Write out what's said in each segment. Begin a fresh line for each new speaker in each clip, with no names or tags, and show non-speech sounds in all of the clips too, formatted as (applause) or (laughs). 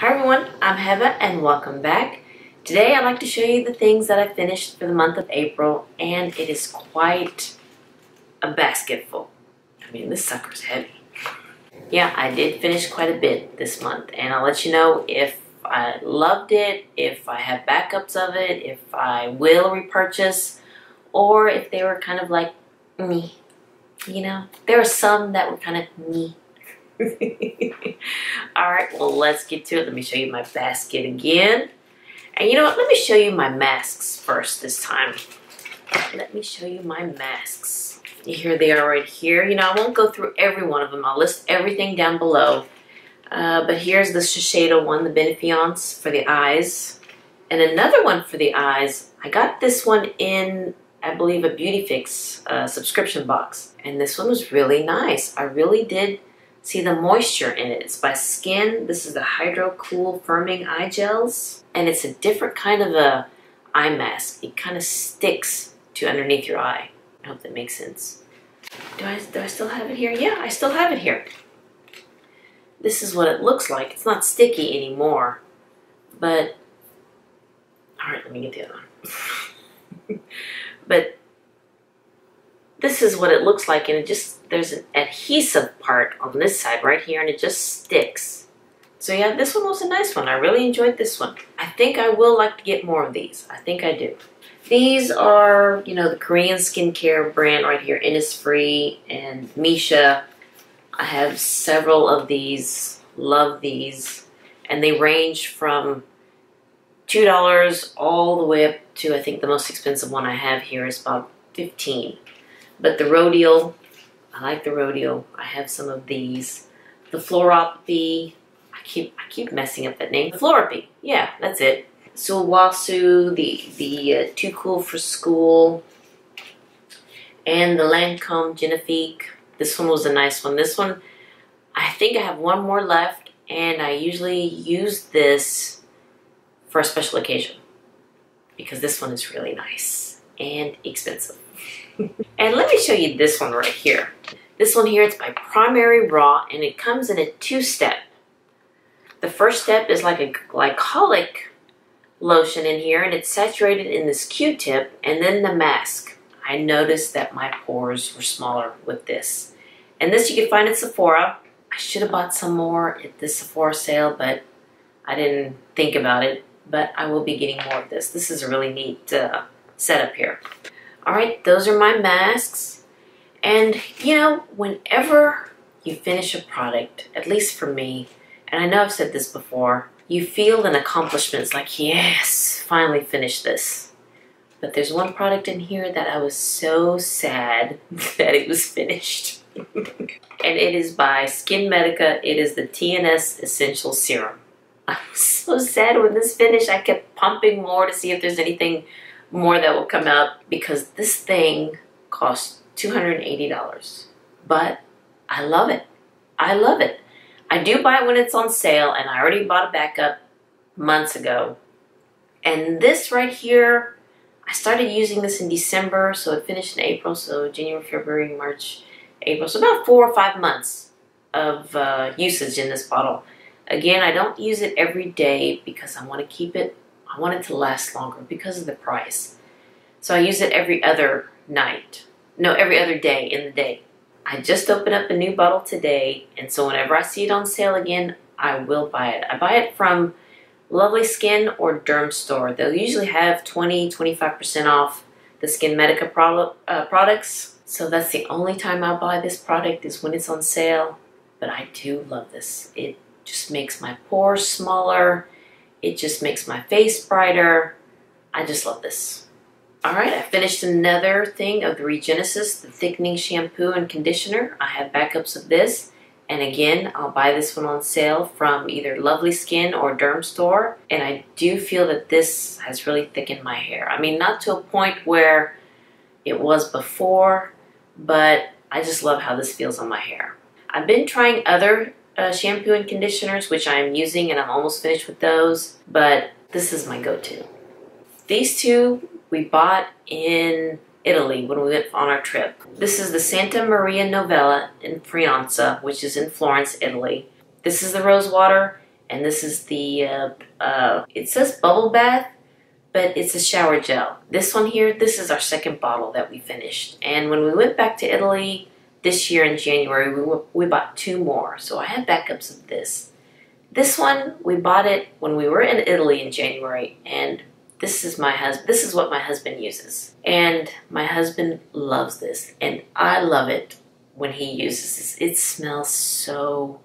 Hi everyone, I'm Heba and welcome back. Today I'd like to show you the things that I finished for the month of April and it is quite a basket full. I mean this sucker's heavy. Yeah, I did finish quite a bit this month and I'll let you know if I loved it, if I have backups of it, if I will repurchase, or if they were kind of like me. You know, there are some that were kind of me (laughs) All right, well, let's get to it. Let me show you my basket again. And you know what? Let me show you my masks first this time. Let me show you my masks. Here they are right here. You know, I won't go through every one of them. I'll list everything down below. Uh, but here's the Shiseido one, the Benefiance for the eyes. And another one for the eyes. I got this one in, I believe, a Beauty Fix uh, subscription box. And this one was really nice. I really did See the moisture in it. It's by Skyn. This is the Hydro Cool Firming Eye Gels. And it's a different kind of a eye mask. It kind of sticks to underneath your eye. I hope that makes sense. Do I, do I still have it here? Yeah, I still have it here. This is what it looks like. It's not sticky anymore. But, all right, let me get the other one. (laughs) but this is what it looks like and it just there's an adhesive part on this side right here and it just sticks. So yeah this one was a nice one. I really enjoyed this one. I think I will like to get more of these. I think I do. These are you know the Korean skincare brand right here Innisfree and Missha. I have several of these love these and they range from two dollars all the way up to I think the most expensive one I have here is about 15 but the Rodial, I like the Rodial. I have some of these. The Florapy, I keep I keep messing up that name. The yeah, that's it. Sulwhasoo, the the uh, Too Cool for School, and the Lancome Genifique. This one was a nice one. This one, I think I have one more left, and I usually use this for a special occasion because this one is really nice and expensive. And let me show you this one right here. This one here, it's by Primary Raw, and it comes in a two-step. The first step is like a glycolic lotion in here, and it's saturated in this Q-tip, and then the mask. I noticed that my pores were smaller with this. And this you can find at Sephora. I should have bought some more at the Sephora sale, but I didn't think about it. But I will be getting more of this. This is a really neat uh, setup here. All right, those are my masks. And you know, whenever you finish a product, at least for me, and I know I've said this before, you feel an accomplishment. It's like, yes, finally finished this. But there's one product in here that I was so sad (laughs) that it was finished. (laughs) and it is by SkinMedica. It is the TNS Essential Serum. (laughs) I was so sad when this finished. I kept pumping more to see if there's anything more that will come out because this thing costs $280. But I love it. I love it. I do buy it when it's on sale and I already bought a backup months ago. And this right here, I started using this in December, so it finished in April, so January, February, March, April. So about four or five months of uh, usage in this bottle. Again, I don't use it every day because I want to keep it I want it to last longer because of the price. So I use it every other night. No, every other day in the day. I just opened up a new bottle today, and so whenever I see it on sale again, I will buy it. I buy it from Lovely Skin or Dermstore. They'll usually have 20-25% off the SkinMedica product, uh, products. So that's the only time I buy this product is when it's on sale. But I do love this. It just makes my pores smaller. It just makes my face brighter. I just love this. All right, I finished another thing of the Regenesis, the thickening shampoo and conditioner. I have backups of this. And again, I'll buy this one on sale from either Lovely Skin or Dermstore. And I do feel that this has really thickened my hair. I mean, not to a point where it was before, but I just love how this feels on my hair. I've been trying other uh, shampoo and conditioners, which I'm using and I'm almost finished with those, but this is my go-to. These two we bought in Italy when we went on our trip. This is the Santa Maria Novella in Frianza, which is in Florence, Italy. This is the rose water, And this is the, uh, uh, it says bubble bath, but it's a shower gel. This one here, this is our second bottle that we finished. And when we went back to Italy this year in January, we, we bought two more. So I have backups of this. This one, we bought it when we were in Italy in January, and this is my husband. This is what my husband uses, and my husband loves this, and I love it when he uses this. It smells so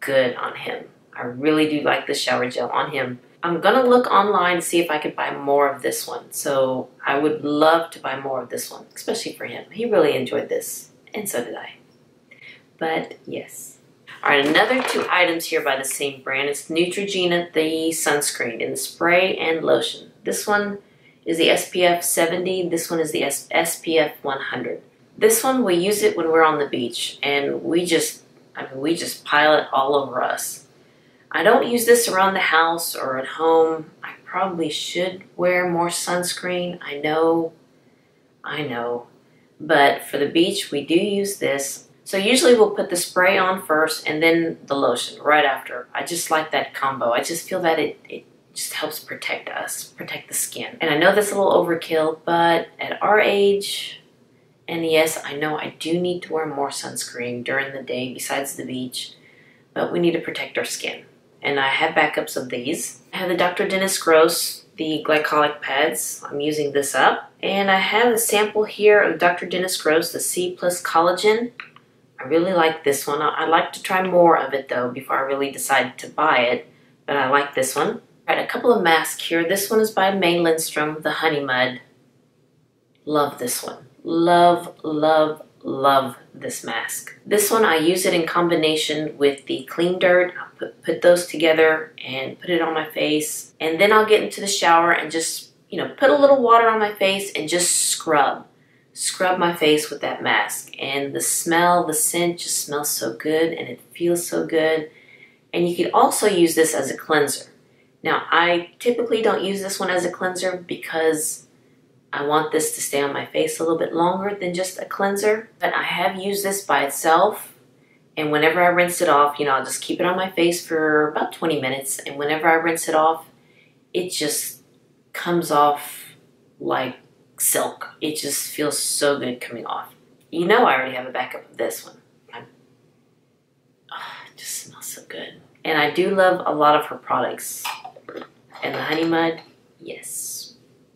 good on him. I really do like the shower gel on him. I'm gonna look online see if I could buy more of this one. So I would love to buy more of this one, especially for him. He really enjoyed this, and so did I. But yes. All right, another two items here by the same brand. It's Neutrogena, the sunscreen in the spray and lotion. This one is the SPF 70. This one is the SPF 100. This one, we use it when we're on the beach, and we just, I mean, we just pile it all over us. I don't use this around the house or at home. I probably should wear more sunscreen. I know, I know. But for the beach, we do use this. So usually we'll put the spray on first and then the lotion right after. I just like that combo. I just feel that it, it just helps protect us, protect the skin. And I know that's a little overkill, but at our age, and yes, I know I do need to wear more sunscreen during the day besides the beach, but we need to protect our skin and I have backups of these. I have the Dr. Dennis Gross, the glycolic pads. I'm using this up. And I have a sample here of Dr. Dennis Gross, the C plus collagen. I really like this one. I'd like to try more of it though before I really decide to buy it, but I like this one. All right, a couple of masks here. This one is by May Lindstrom, the Honey Mud. Love this one. Love, love, love this mask. This one, I use it in combination with the Clean Dirt. Put, put those together and put it on my face. And then I'll get into the shower and just, you know, put a little water on my face and just scrub. Scrub my face with that mask. And the smell, the scent just smells so good and it feels so good. And you could also use this as a cleanser. Now, I typically don't use this one as a cleanser because I want this to stay on my face a little bit longer than just a cleanser. But I have used this by itself. And whenever I rinse it off, you know, I'll just keep it on my face for about 20 minutes. And whenever I rinse it off, it just comes off like silk. It just feels so good coming off. You know I already have a backup of this one. Oh, it just smells so good. And I do love a lot of her products. And the Honey Mud, yes.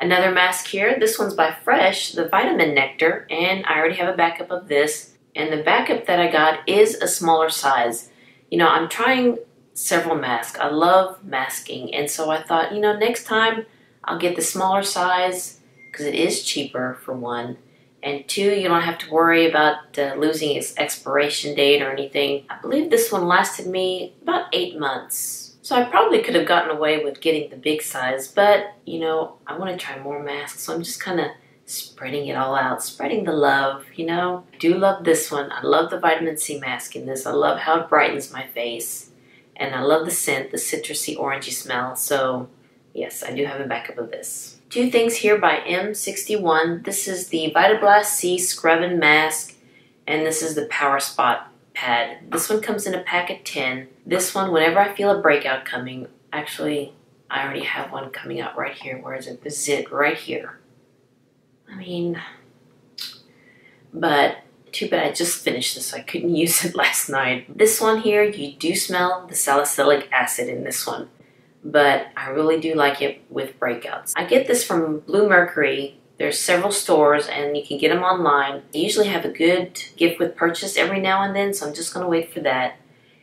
Another mask here, this one's by Fresh, the Vitamin Nectar, and I already have a backup of this. And the backup that I got is a smaller size. You know, I'm trying several masks. I love masking, and so I thought, you know, next time I'll get the smaller size because it is cheaper for one. And two, you don't have to worry about uh, losing its expiration date or anything. I believe this one lasted me about eight months. So I probably could have gotten away with getting the big size, but you know, I want to try more masks, so I'm just kind of spreading it all out, spreading the love, you know. I do love this one. I love the vitamin C mask in this. I love how it brightens my face. And I love the scent, the citrusy orangey smell. So yes, I do have a backup of this. Two things here by M61. This is the Vitablast C Scrubbing Mask, and this is the Power Spot pad. This one comes in a pack of 10. This one, whenever I feel a breakout coming, actually, I already have one coming out right here. Where is it? This is it, right here. I mean, but too bad I just finished this. So I couldn't (laughs) use it last night. This one here, you do smell the salicylic acid in this one. But I really do like it with breakouts. I get this from Bluemercury. there's several stores and you can get them online. I usually have a good gift with purchase every now and then, so I'm just going to wait for that.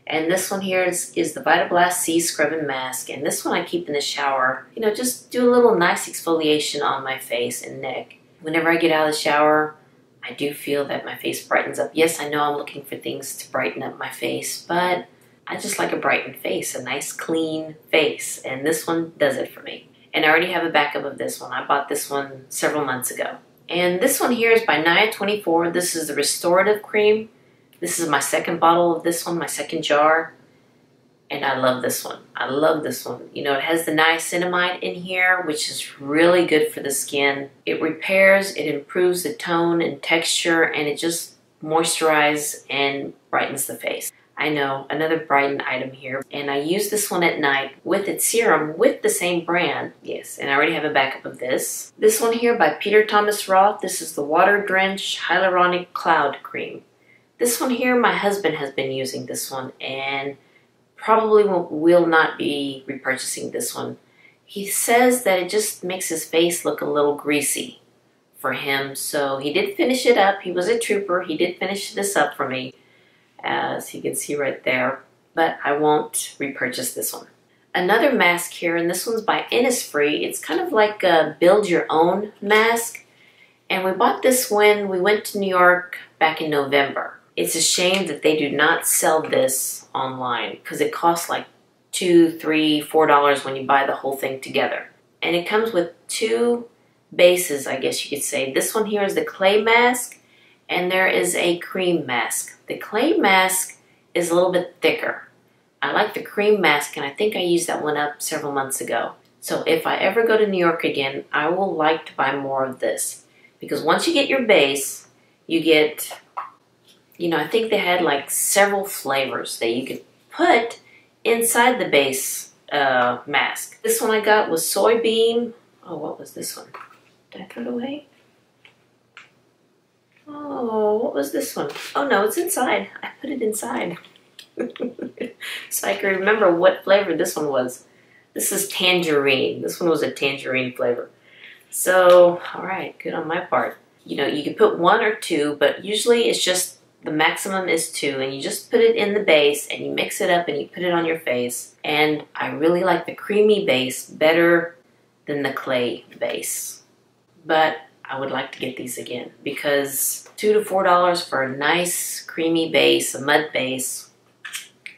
And this one here is, is the Vitablast C Scrubbing Mask. And this one I keep in the shower. You know, just do a little nice exfoliation on my face and neck. Whenever I get out of the shower, I do feel that my face brightens up. Yes, I know I'm looking for things to brighten up my face, but I just like a brightened face, a nice clean face. And this one does it for me and I already have a backup of this one. I bought this one several months ago. And this one here is by Nia24. This is the restorative cream. This is my second bottle of this one, my second jar. And I love this one. I love this one. You know, it has the niacinamide in here, which is really good for the skin. It repairs, it improves the tone and texture, and it just moisturizes and brightens the face. I know, another Brighten item here. And I use this one at night with its serum with the same brand. Yes, and I already have a backup of this. This one here by Peter Thomas Roth. This is the Water Drench Hyaluronic Cloud Cream. This one here, my husband has been using this one and probably will, not be repurchasing this one. He says that it just makes his face look a little greasy for him. So he did finish it up. He was a trooper. He did finish this up for me as you can see right there, but I won't repurchase this one. Another mask here, and this one's by Innisfree. It's kind of like a build your own mask. And we bought this when we went to New York back in November. It's a shame that they do not sell this online because it costs like two, three, four dollars when you buy the whole thing together. And it comes with two bases, I guess you could say. This one here is the clay mask, and there is a cream mask. The clay mask is a little bit thicker. I like the cream mask and I think I used that one up several months ago. So if I ever go to New York again, I will like to buy more of this. Because once you get your base, you get, you know, I think they had like several flavors that you could put inside the base uh, mask. This one I got was soybean. Oh, what was this one? Did I throw it away? Oh, what was this one? Oh no, it's inside. I put it inside. (laughs) so I can remember what flavor this one was. This is tangerine. This one was a tangerine flavor. So, all right, good on my part. You know, you can put one or two, but usually it's just the maximum is two, and you just put it in the base and you mix it up and you put it on your face. And I really like the creamy base better than the clay base. But I would like to get these again because two to four dollars for a nice creamy base, a mud base,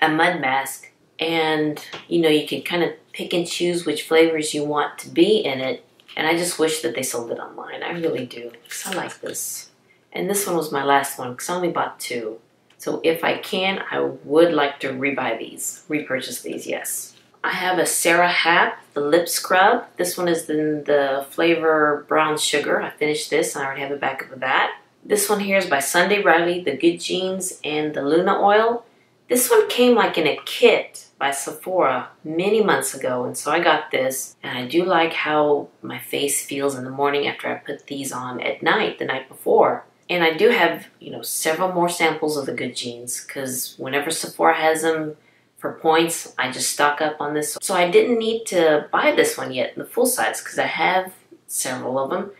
a mud mask, and you know you can kind of pick and choose which flavors you want to be in it. And I just wish that they sold it online. I really do because I like this. And this one was my last one because I only bought two. So if I can, I would like to rebuy these, repurchase these, yes. I have a Sara Happ, the lip scrub. This one is in the flavor brown sugar. I finished this and I already have a backup of that. This one here is by Sunday Riley, the Good Genes and the Luna Oil. This one came like in a kit by Sephora many months ago and so I got this and I do like how my face feels in the morning after I put these on at night, the night before. And I do have, you know, several more samples of the Good Genes because whenever Sephora has them, for points. I just stock up on this. So I didn't need to buy this one yet in the full size because I have several of them.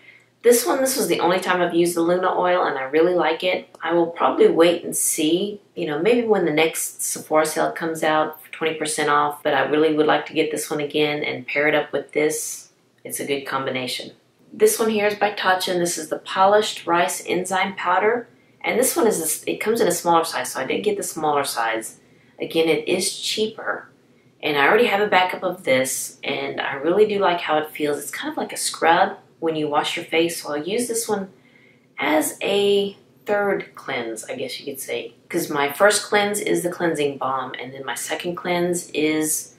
This one, this was the only time I've used the Luna oil and I really like it. I will probably wait and see, you know, maybe when the next Sephora sale comes out for 20% off, but I really would like to get this one again and pair it up with this. It's a good combination. This one here is by Tatcha and this is the Polished Rice Enzyme Powder. And this one is, it comes in a smaller size, so I did get the smaller size. Again, it is cheaper. And I already have a backup of this, and I really do like how it feels. It's kind of like a scrub when you wash your face, so I'll use this one as a third cleanse, I guess you could say. Because my first cleanse is the cleansing balm, and then my second cleanse is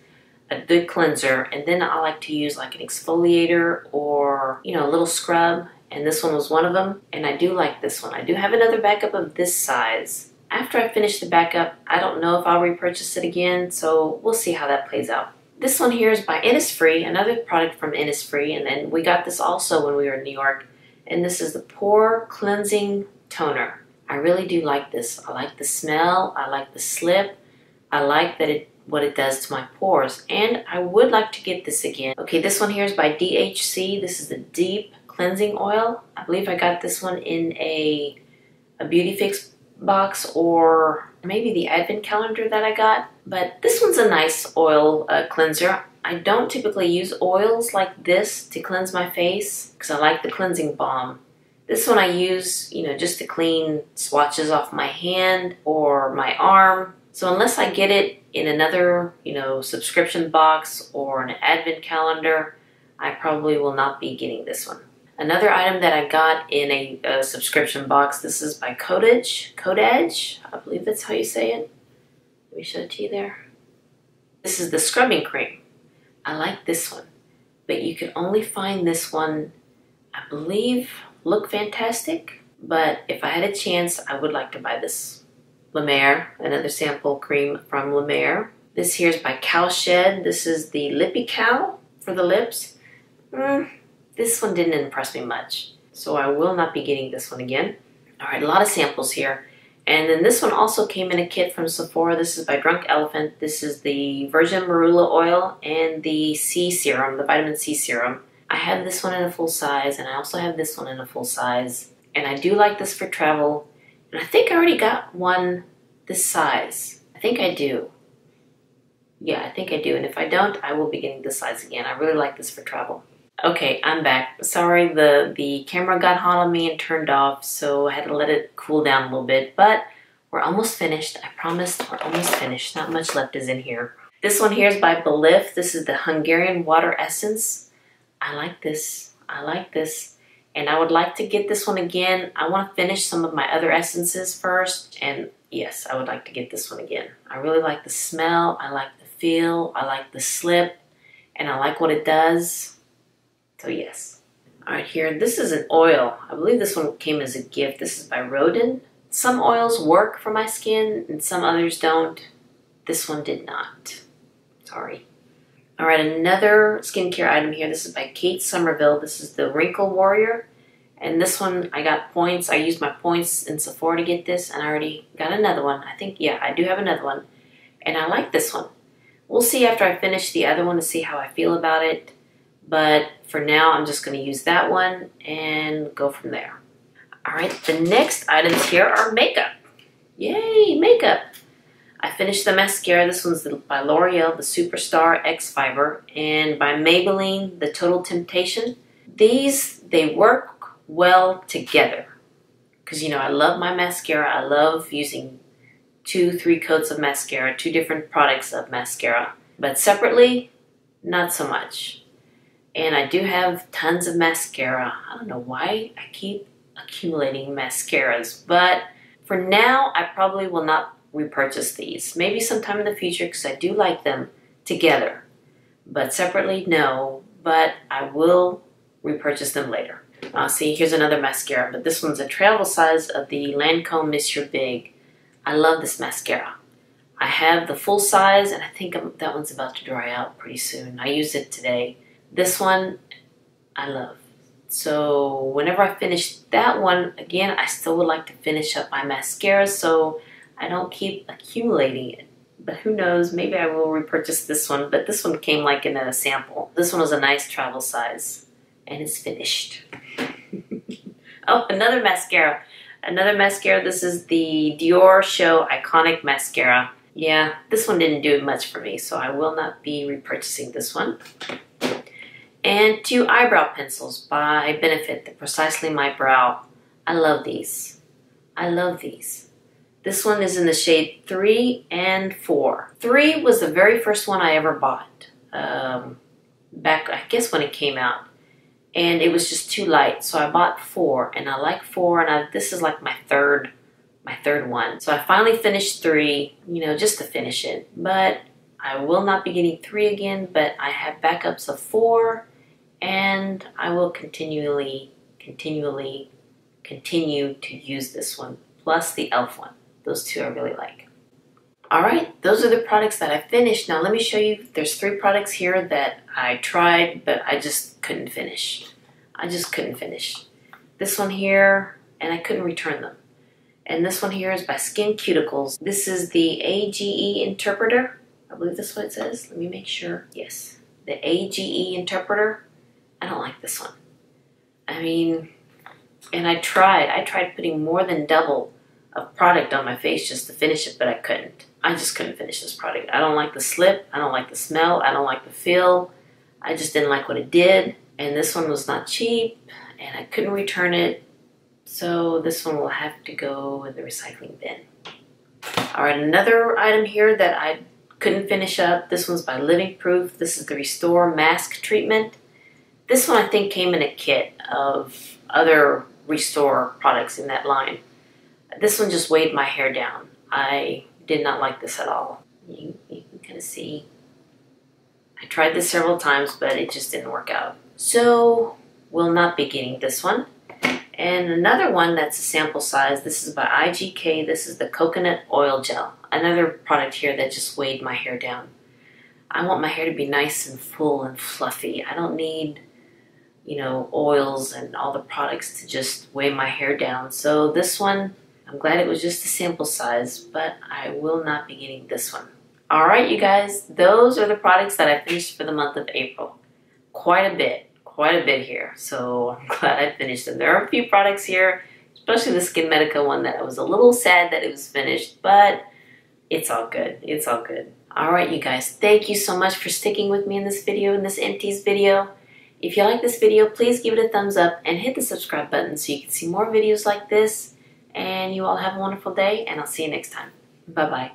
a good cleanser, and then I like to use like an exfoliator or, you know, a little scrub, and this one was one of them, and I do like this one. I do have another backup of this size, after I finish the backup, I don't know if I'll repurchase it again, so we'll see how that plays out. This one here is by Innisfree, another product from Innisfree, and then we got this also when we were in New York. And this is the Pore Cleansing Toner. I really do like this. I like the smell, I like the slip, I like that it what it does to my pores, and I would like to get this again. Okay, this one here is by DHC. This is the Deep Cleansing Oil. I believe I got this one in a, a Beauty Fix box or maybe the advent calendar that I got. But this one's a nice oil uh, cleanser. I don't typically use oils like this to cleanse my face because I like the cleansing balm. This one I use, you know, just to clean swatches off my hand or my arm. So unless I get it in another, you know, subscription box or an advent calendar, I probably will not be getting this one. Another item that I got in a, a subscription box, this is by Codage, Codage, I believe that's how you say it. Let me show it to you there. This is the scrubbing cream. I like this one, but you can only find this one, I believe, Lookfantastic, but if I had a chance, I would like to buy this La Mer, another sample cream from La Mer. This here is by Cowshed. This is the Lippie Cow for the lips. Mm, this one didn't impress me much, so I will not be getting this one again. All right, a lot of samples here. And then this one also came in a kit from Sephora. This is by Drunk Elephant. This is the Virgin Marula Oil and the C Serum, the Vitamin C Serum. I have this one in a full size, and I also have this one in a full size. And I do like this for travel. I think I already got one this size. I think I do. Yeah, I think I do. And if I don't, I will be getting this size again. I really like this for travel. Okay, I'm back. Sorry, the, the camera got hot on me and turned off, so I had to let it cool down a little bit. But we're almost finished. I promised we're almost finished. Not much left is in here. This one here is by Belif. This is the Hungarian Water Essence. I like this. I like this. And I would like to get this one again. I want to finish some of my other essences first. And yes, I would like to get this one again. I really like the smell. I like the feel. I like the slip. And I like what it does. So yes. All right, here, this is an oil. I believe this one came as a gift. This is by Rodin. Some oils work for my skin and some others don't. This one did not. Sorry. All right, another skincare item here. This is by Kate Somerville. This is the Wrinkle Warrior. And this one, I got points. I used my points in Sephora to get this, and I already got another one. I think, yeah, I do have another one. And I like this one. We'll see after I finish the other one to see how I feel about it. But for now, I'm just going to use that one and go from there. All right, the next items here are makeup. Yay, makeup. I finished the mascara. This one's by L'Oreal, the Superstar X Fiber, and by Maybelline, the Total Temptation. These, they work well together. Because, you know, I love my mascara. I love using two, three coats of mascara, two different products of mascara. But separately, not so much. And I do have tons of mascara. I don't know why I keep accumulating mascaras, but for now, I probably will not repurchase these. Maybe sometime in the future because I do like them together. But separately, no. But I will repurchase them later. Uh, see, here's another mascara, but this one's a travel size of the Lancome Monsieur Big. I love this mascara. I have the full size, and I think I'm, that one's about to dry out pretty soon. I used it today. This one I love. So whenever I finish that one, again, I still would like to finish up my mascara so I don't keep accumulating it. But who knows, maybe I will repurchase this one. But this one came like in a sample. This one was a nice travel size and it's finished. (laughs) oh, another mascara. Another mascara. This is the Diorshow Iconic Mascara. Yeah, this one didn't do much for me, so I will not be repurchasing this one and two eyebrow pencils by Benefit, the Precisely My Brow. I love these. I love these. This one is in the shade 3 and 4. 3 was the very first one I ever bought. Um, back, I guess when it came out. And it was just too light, so I bought 4. And I like 4, and I, this is like my third my third one. So I finally finished 3, you know, just to finish it. But I will not be getting 3 again, but I have backups of 4 and I will continually, continually continue to use this one, plus the e.l.f. one. Those two I really like. Alright, those are the products that I finished. Now let me show you, there's three products here that I tried, but I just couldn't finish. I just couldn't finish. This one here, and I couldn't return them. And this one here is by SkinCeuticals. This is the AGE interpreter. I believe that's what it says. Let me make sure. Yes, the AGE interpreter. I don't like this one. I mean, and I tried. I tried putting more than double of product on my face just to finish it, but I couldn't. I just couldn't finish this product. I don't like the slip. I don't like the smell. I don't like the feel. I just didn't like what it did. And this one was not cheap, and I couldn't return it. So this one will have to go in the recycling bin. All right, another item here that I couldn't finish up. This one's by Living Proof. This is the Restore Mask Treatment. This one I think came in a kit of other Restore products in that line. This one just weighed my hair down. I did not like this at all. You, you can kind of see. I tried this several times, but it just didn't work out. So, we'll not be getting this one. And another one that's a sample size, this is by IGK. This is the Coconut Oil Gel. Another product here that just weighed my hair down. I want my hair to be nice and full and fluffy. I don't need, you know, oils and all the products to just weigh my hair down. So this one, I'm glad it was just a sample size, but I will not be getting this one. All right, you guys, those are the products that I finished for the month of April. Quite a bit quite a bit here, so (laughs) I'm glad I finished them. There are a few products here, especially the Skin SkinMedica one that I was a little sad that it was finished, but it's all good. It's all good. All right, you guys, thank you so much for sticking with me in this video, in this empties video. If you like this video, please give it a thumbs up and hit the subscribe button so you can see more videos like this. And you all have a wonderful day, and I'll see you next time. Bye-bye.